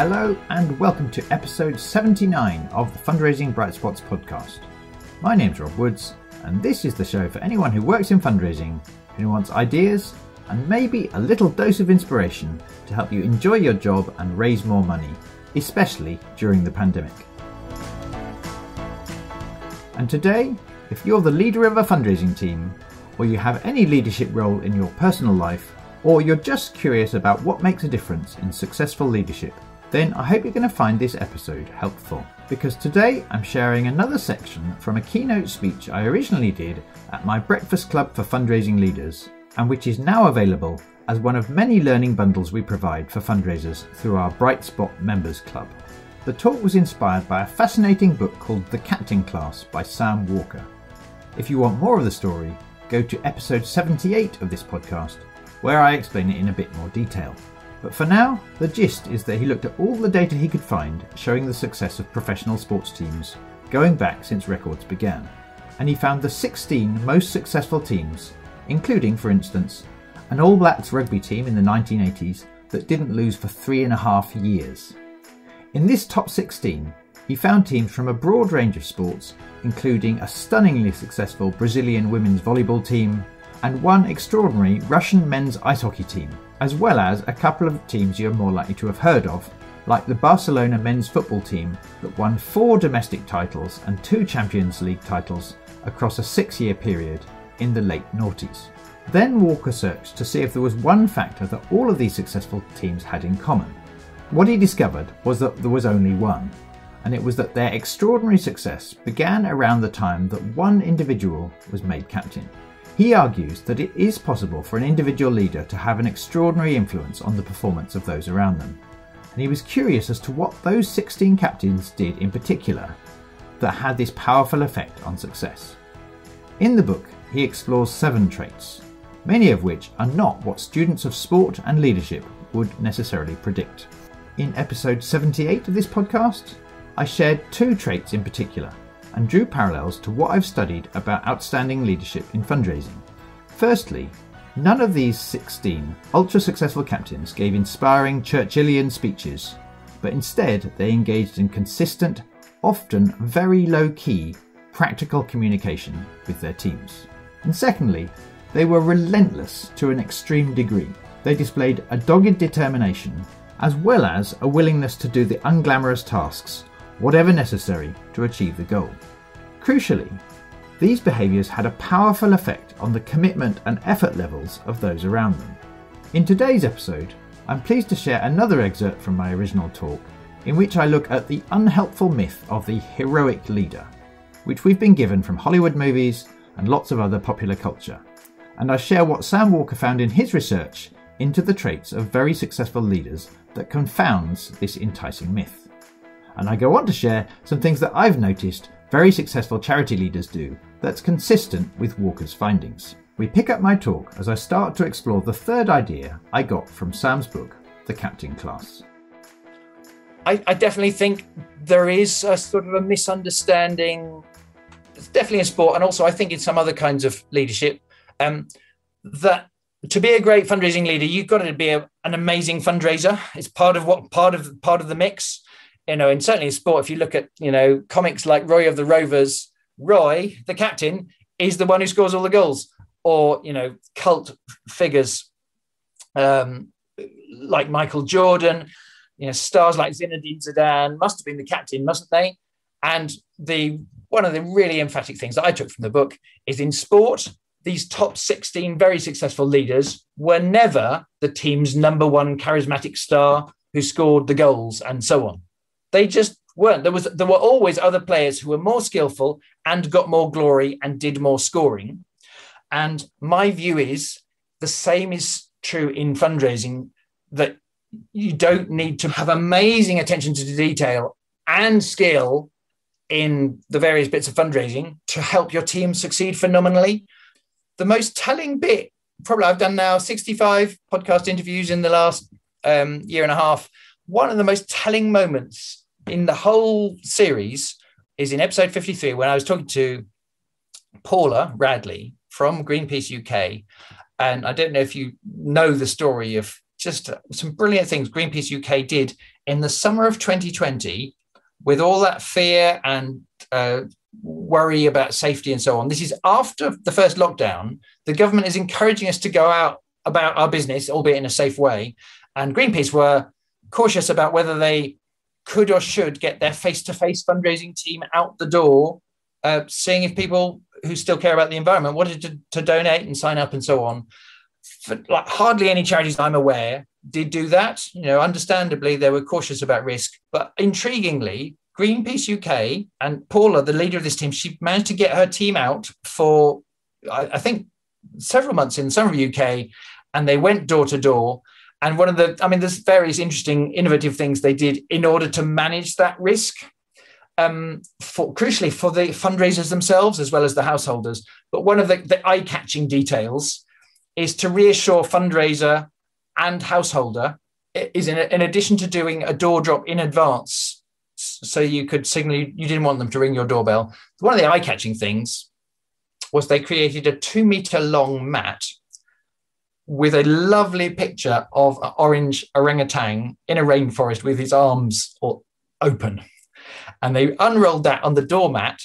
Hello and welcome to episode 79 of the Fundraising Bright Spots podcast. My name's Rob Woods, and this is the show for anyone who works in fundraising, who wants ideas and maybe a little dose of inspiration to help you enjoy your job and raise more money, especially during the pandemic. And today, if you're the leader of a fundraising team, or you have any leadership role in your personal life, or you're just curious about what makes a difference in successful leadership, then I hope you're going to find this episode helpful. Because today I'm sharing another section from a keynote speech I originally did at my Breakfast Club for Fundraising Leaders, and which is now available as one of many learning bundles we provide for fundraisers through our Bright Spot Members Club. The talk was inspired by a fascinating book called The Captain Class by Sam Walker. If you want more of the story, go to episode 78 of this podcast, where I explain it in a bit more detail. But for now, the gist is that he looked at all the data he could find showing the success of professional sports teams going back since records began. And he found the 16 most successful teams, including, for instance, an All Blacks rugby team in the 1980s that didn't lose for three and a half years. In this top 16, he found teams from a broad range of sports, including a stunningly successful Brazilian women's volleyball team and one extraordinary Russian men's ice hockey team as well as a couple of teams you're more likely to have heard of, like the Barcelona men's football team that won four domestic titles and two Champions League titles across a six year period in the late noughties. Then Walker searched to see if there was one factor that all of these successful teams had in common. What he discovered was that there was only one, and it was that their extraordinary success began around the time that one individual was made captain. He argues that it is possible for an individual leader to have an extraordinary influence on the performance of those around them, and he was curious as to what those 16 captains did in particular that had this powerful effect on success. In the book, he explores seven traits, many of which are not what students of sport and leadership would necessarily predict. In episode 78 of this podcast, I shared two traits in particular and drew parallels to what I've studied about outstanding leadership in fundraising. Firstly, none of these 16 ultra successful captains gave inspiring Churchillian speeches, but instead they engaged in consistent, often very low key, practical communication with their teams. And secondly, they were relentless to an extreme degree. They displayed a dogged determination as well as a willingness to do the unglamorous tasks whatever necessary to achieve the goal. Crucially, these behaviours had a powerful effect on the commitment and effort levels of those around them. In today's episode, I'm pleased to share another excerpt from my original talk, in which I look at the unhelpful myth of the heroic leader, which we've been given from Hollywood movies and lots of other popular culture. And I share what Sam Walker found in his research into the traits of very successful leaders that confounds this enticing myth and I go on to share some things that I've noticed very successful charity leaders do that's consistent with Walker's findings. We pick up my talk as I start to explore the third idea I got from Sam's book, The Captain Class. I, I definitely think there is a sort of a misunderstanding, it's definitely in sport, and also I think in some other kinds of leadership, um, that to be a great fundraising leader, you've got to be a, an amazing fundraiser. It's part of what part of part of the mix you know, and certainly in sport, if you look at, you know, comics like Roy of the Rovers, Roy, the captain, is the one who scores all the goals. Or, you know, cult figures um, like Michael Jordan, you know, stars like Zinedine Zidane must have been the captain, mustn't they? And the one of the really emphatic things that I took from the book is in sport, these top 16 very successful leaders were never the team's number one charismatic star who scored the goals and so on. They just weren't. There was there were always other players who were more skillful and got more glory and did more scoring. And my view is the same is true in fundraising that you don't need to have amazing attention to detail and skill in the various bits of fundraising to help your team succeed phenomenally. The most telling bit, probably I've done now 65 podcast interviews in the last um, year and a half. One of the most telling moments in the whole series is in episode 53 when I was talking to Paula Radley from Greenpeace UK. And I don't know if you know the story of just some brilliant things Greenpeace UK did in the summer of 2020, with all that fear and uh, worry about safety and so on. This is after the first lockdown. The government is encouraging us to go out about our business, albeit in a safe way. And Greenpeace were cautious about whether they could or should get their face to face fundraising team out the door, uh, seeing if people who still care about the environment wanted to, to donate and sign up and so on. For, like hardly any charities I'm aware did do that. You know, understandably, they were cautious about risk, but intriguingly, Greenpeace UK and Paula, the leader of this team, she managed to get her team out for, I, I think, several months in some of the UK, and they went door to door. And one of the, I mean, there's various interesting, innovative things they did in order to manage that risk. Um, for crucially for the fundraisers themselves as well as the householders. But one of the, the eye-catching details is to reassure fundraiser and householder is in, in addition to doing a door drop in advance so you could signal you, you didn't want them to ring your doorbell. One of the eye catching things was they created a two meter long mat with a lovely picture of an orange orangutan in a rainforest with his arms open. And they unrolled that on the doormat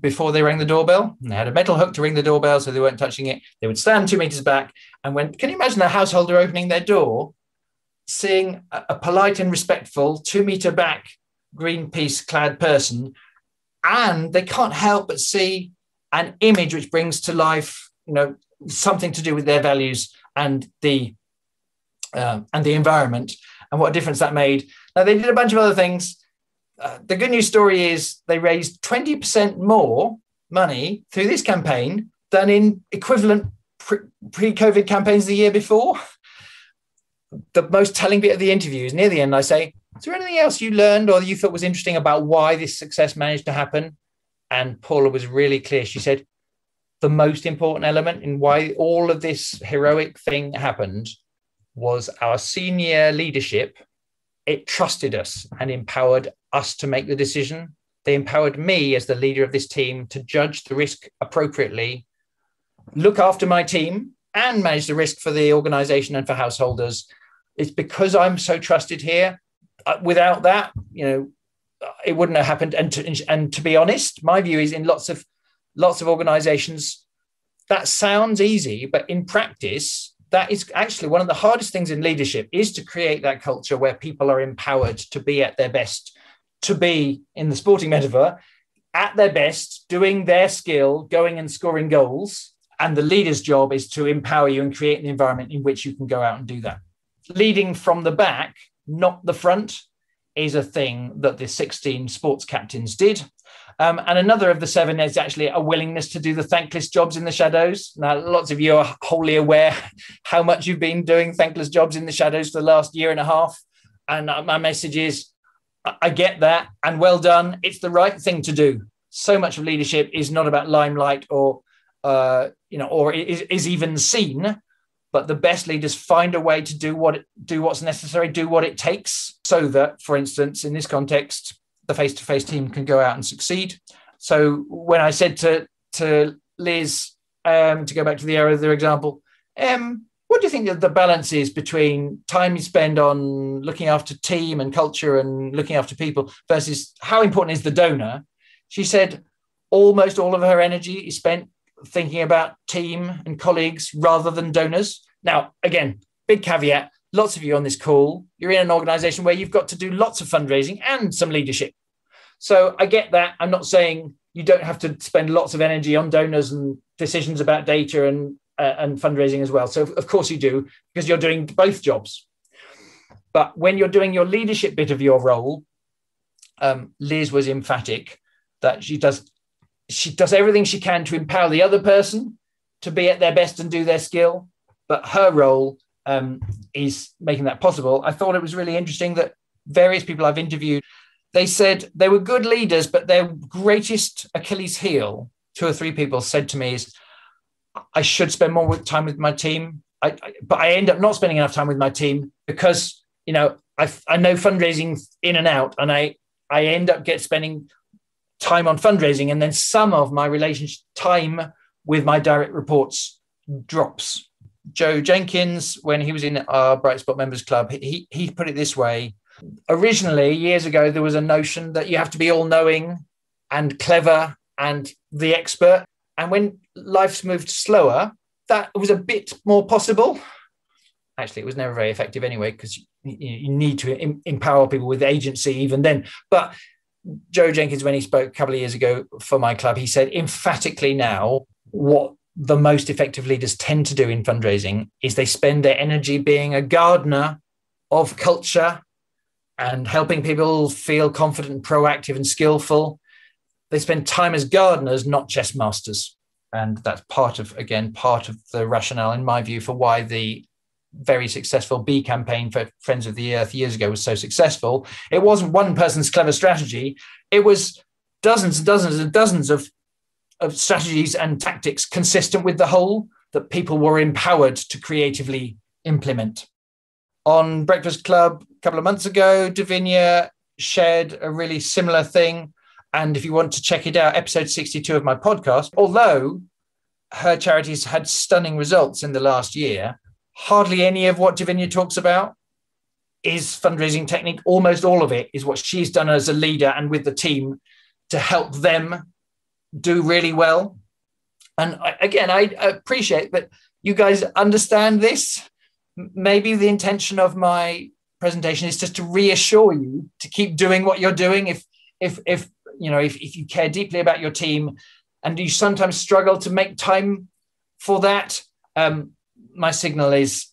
before they rang the doorbell. And they had a metal hook to ring the doorbell so they weren't touching it. They would stand two meters back. And when, can you imagine a householder opening their door, seeing a, a polite and respectful two meter back Greenpeace clad person, and they can't help but see an image which brings to life, you know, something to do with their values and the uh, and the environment, and what a difference that made. Now they did a bunch of other things. Uh, the good news story is they raised 20% more money through this campaign than in equivalent pre COVID campaigns the year before. The most telling bit of the interview is near the end. I say, is there anything else you learned or you thought was interesting about why this success managed to happen? And Paula was really clear. She said, the most important element in why all of this heroic thing happened was our senior leadership. It trusted us and empowered us to make the decision. They empowered me as the leader of this team to judge the risk appropriately, look after my team, and manage the risk for the organization and for householders. It's because I'm so trusted here uh, without that, you know, it wouldn't have happened. And to, and to be honest, my view is in lots of lots of organizations, that sounds easy, but in practice, that is actually one of the hardest things in leadership is to create that culture where people are empowered to be at their best, to be in the sporting metaphor, at their best, doing their skill, going and scoring goals. And the leader's job is to empower you and create an environment in which you can go out and do that. Leading from the back not the front, is a thing that the 16 sports captains did. Um, and another of the seven is actually a willingness to do the thankless jobs in the shadows. Now, lots of you are wholly aware how much you've been doing thankless jobs in the shadows for the last year and a half. And uh, my message is I get that and well done. It's the right thing to do. So much of leadership is not about limelight or, uh, you know, or is, is even seen but the best leaders find a way to do what do what's necessary, do what it takes, so that, for instance, in this context, the face-to-face team can go out and succeed. So when I said to to Liz, um, to go back to the other example, um, what do you think the balance is between time you spend on looking after team and culture and looking after people versus how important is the donor? She said almost all of her energy is spent thinking about team and colleagues rather than donors. Now, again, big caveat lots of you on this call, you're in an organization where you've got to do lots of fundraising and some leadership. So I get that. I'm not saying you don't have to spend lots of energy on donors and decisions about data and uh, and fundraising as well. So of course you do because you're doing both jobs. But when you're doing your leadership bit of your role, um, Liz was emphatic that she does she does everything she can to empower the other person to be at their best and do their skill. But her role um, is making that possible. I thought it was really interesting that various people I've interviewed, they said they were good leaders, but their greatest Achilles heel, two or three people said to me, is I should spend more time with my team. I, I, but I end up not spending enough time with my team because you know I, I know fundraising in and out, and I I end up get spending time on fundraising, and then some of my relationship time with my direct reports drops. Joe Jenkins, when he was in our Bright Spot Members Club, he he put it this way: Originally, years ago, there was a notion that you have to be all knowing and clever and the expert. And when life's moved slower, that was a bit more possible. Actually, it was never very effective anyway, because you, you, need to em- empower people with agency even then. But Joe Jenkins, when he spoke a couple of years ago for my club, he said emphatically now what the most effective leaders tend to do in fundraising is they spend their energy being a gardener of culture and helping people feel confident, proactive, and skillful. They spend time as gardeners, not chess masters. And that's part of, again, part of the rationale, in my view, for why the very successful Bee campaign for Friends of the Earth years ago was so successful. It wasn't one person's clever strategy, it was dozens and dozens and dozens of, of strategies and tactics consistent with the whole that people were empowered to creatively implement. On Breakfast Club a couple of months ago, Davinia shared a really similar thing. And if you want to check it out, episode 62 of my podcast, although her charities had stunning results in the last year, hardly any of what Davinia talks about is fundraising technique. Almost all of it is what she's done as a leader and with the team to help them do really well. And again, I appreciate that you guys understand this. Maybe the intention of my presentation is just to reassure you to keep doing what you're doing. If if if you know if, if you care deeply about your team and you sometimes struggle to make time for that, um, my signal is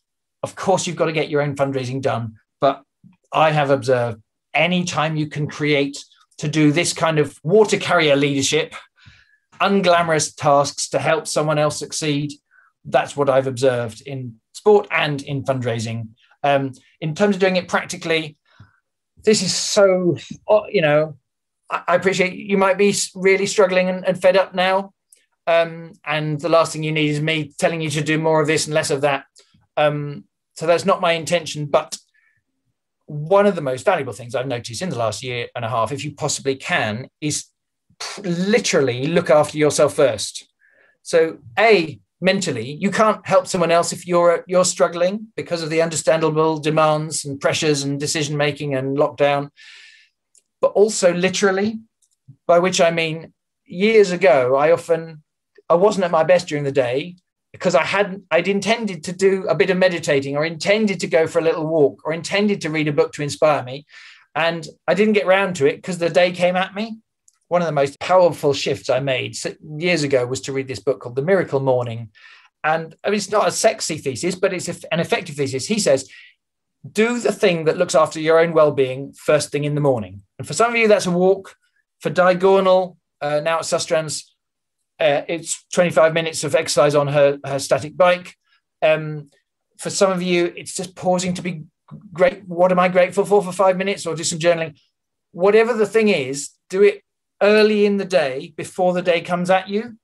of course you've got to get your own fundraising done but i have observed any time you can create to do this kind of water carrier leadership unglamorous tasks to help someone else succeed that's what i've observed in sport and in fundraising um, in terms of doing it practically this is so uh, you know i appreciate you might be really struggling and, and fed up now um, and the last thing you need is me telling you to do more of this and less of that. Um, so that's not my intention. But one of the most valuable things I've noticed in the last year and a half, if you possibly can, is literally look after yourself first. So, a mentally, you can't help someone else if you're you're struggling because of the understandable demands and pressures and decision making and lockdown. But also literally, by which I mean years ago, I often I wasn't at my best during the day because I hadn't I'd intended to do a bit of meditating or intended to go for a little walk or intended to read a book to inspire me and I didn't get round to it because the day came at me one of the most powerful shifts I made years ago was to read this book called The Miracle Morning and I mean it's not a sexy thesis but it's an effective thesis he says do the thing that looks after your own well-being first thing in the morning and for some of you that's a walk for Diagonal, uh, now at Sustrans uh, it's 25 minutes of exercise on her, her static bike. Um, for some of you, it's just pausing to be great. What am I grateful for for five minutes or do some journaling? Whatever the thing is, do it early in the day before the day comes at you.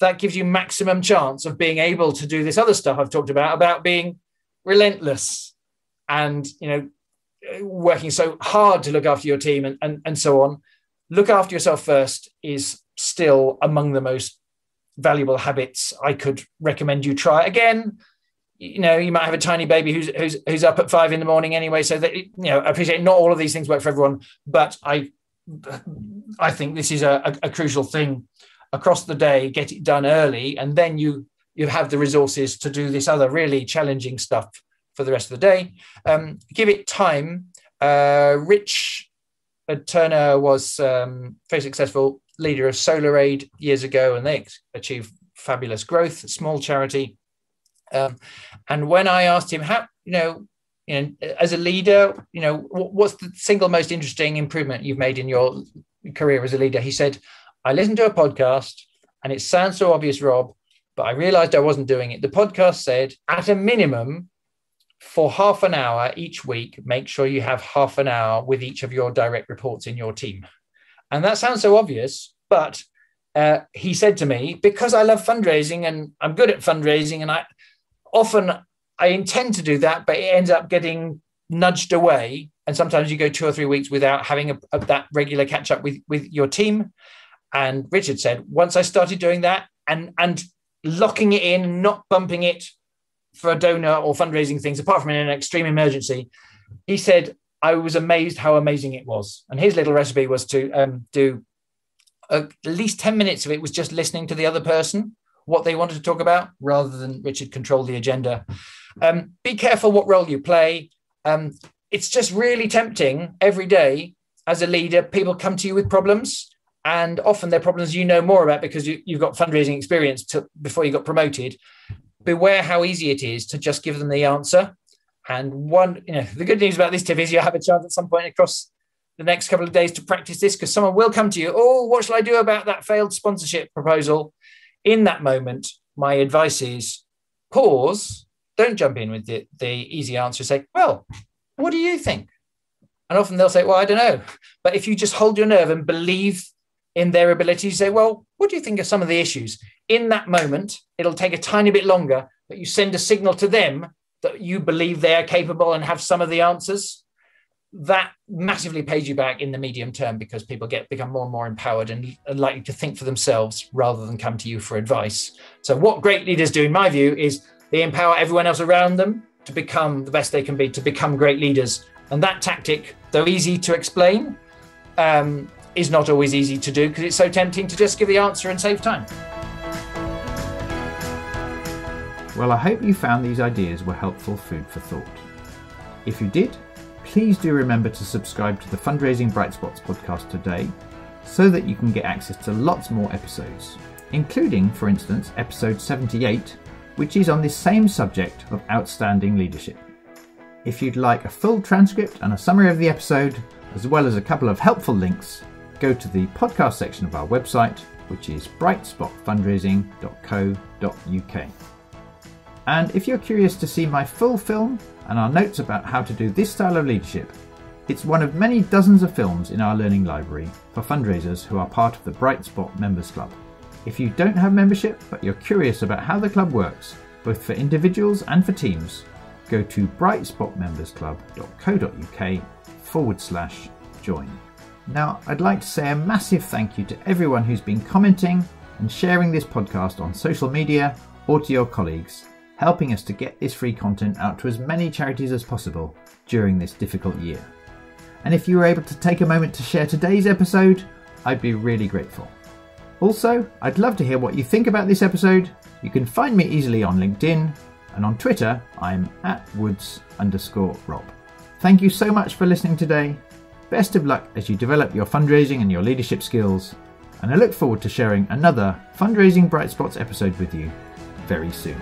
That gives you maximum chance of being able to do this other stuff I've talked about, about being relentless and, you know, working so hard to look after your team and, and, and so on. Look after yourself first is still among the most valuable habits I could recommend you try. Again, you know, you might have a tiny baby who's who's who's up at five in the morning anyway. So that you know, I appreciate not all of these things work for everyone, but I I think this is a, a, a crucial thing across the day. Get it done early, and then you you have the resources to do this other really challenging stuff for the rest of the day. Um, give it time. Uh, Rich uh, Turner was um, very successful leader of Solar Aid years ago, and they achieved fabulous growth, small charity. Um, and when I asked him how, you know, you know, as a leader, you know, what's the single most interesting improvement you've made in your career as a leader? He said, I listened to a podcast, and it sounds so obvious, Rob, but I realized I wasn't doing it. The podcast said, at a minimum, for half an hour each week, make sure you have half an hour with each of your direct reports in your team. And that sounds so obvious, but uh, he said to me, because I love fundraising and I'm good at fundraising, and I often I intend to do that, but it ends up getting nudged away. And sometimes you go two or three weeks without having a, a, that regular catch up with, with your team. And Richard said, once I started doing that and, and locking it in, not bumping it for a donor or fundraising things, apart from in an extreme emergency, he said, I was amazed how amazing it was. And his little recipe was to um, do at least 10 minutes of it was just listening to the other person, what they wanted to talk about, rather than Richard control the agenda. Um, be careful what role you play. Um, it's just really tempting every day as a leader. People come to you with problems, and often they're problems you know more about because you, have got fundraising experience to, before you got promoted. Beware how easy it is to just give them the answer. And one, you know, the good news about this tip is you have a chance at some point across the next couple of days to practice this because someone will come to you. Oh, what shall I do about that failed sponsorship proposal? In that moment, my advice is pause. Don't jump in with the, the easy answer. Say, well, what do you think? And often they'll say, well, I don't know. But if you just hold your nerve and believe in their ability to say, well, what do you think are some of the issues? In that moment, it'll take a tiny bit longer, but you send a signal to them that you believe they are capable and have some of the answers. That massively pays you back in the medium term because people get become more and more empowered and likely to think for themselves rather than come to you for advice. So, what great leaders do, in my view, is they empower everyone else around them to become the best they can be, to become great leaders. And that tactic, though easy to explain, um, is not always easy to do because it's so tempting to just give the answer and save time. Well, I hope you found these ideas were helpful food for thought. If you did, please do remember to subscribe to the Fundraising Bright Spots podcast today so that you can get access to lots more episodes, including, for instance, episode 78, which is on this same subject of outstanding leadership. If you'd like a full transcript and a summary of the episode, as well as a couple of helpful links, go to the podcast section of our website, which is brightspotfundraising.co.uk. And if you're curious to see my full film and our notes about how to do this style of leadership, it's one of many dozens of films in our learning library for fundraisers who are part of the Bright Spot Members Club. If you don't have membership but you're curious about how the club works, both for individuals and for teams, go to brightspotmembersclub.co.uk forward slash join. Now, I'd like to say a massive thank you to everyone who's been commenting and sharing this podcast on social media or to your colleagues, helping us to get this free content out to as many charities as possible during this difficult year. And if you were able to take a moment to share today's episode, I'd be really grateful. Also, I'd love to hear what you think about this episode. You can find me easily on LinkedIn, and on Twitter, I'm at woods underscore rob. Thank you so much for listening today, Best of luck as you develop your fundraising and your leadership skills, and I look forward to sharing another Fundraising Bright Spots episode with you very soon.